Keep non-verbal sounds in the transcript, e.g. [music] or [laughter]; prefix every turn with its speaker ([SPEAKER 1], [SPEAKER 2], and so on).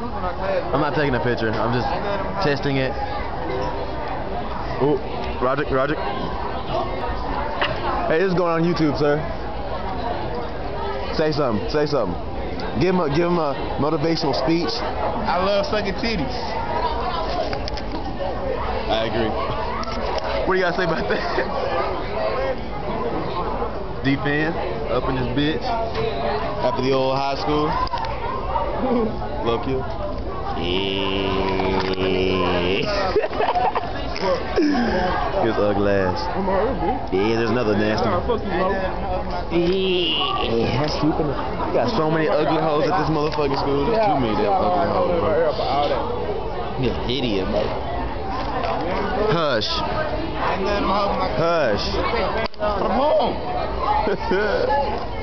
[SPEAKER 1] I'm not taking a picture. I'm just testing it. Ooh, Roger, Roger. Hey, this is going on YouTube, sir. Say something. Say something. Give him a give him a motivational speech.
[SPEAKER 2] I love sucking titties.
[SPEAKER 1] I agree. What do you gotta say about that? D-Fan, up in this bitch. After the old high school. Love you. Yeah. His ugly ass. Yeah, there's another nasty one. Yeah, that's stupid. You got so many ugly hoes at this motherfucking school. There's too many damn ugly hoes, bro. You're idiot, bro. Hush. Hush.
[SPEAKER 2] Come home. [laughs]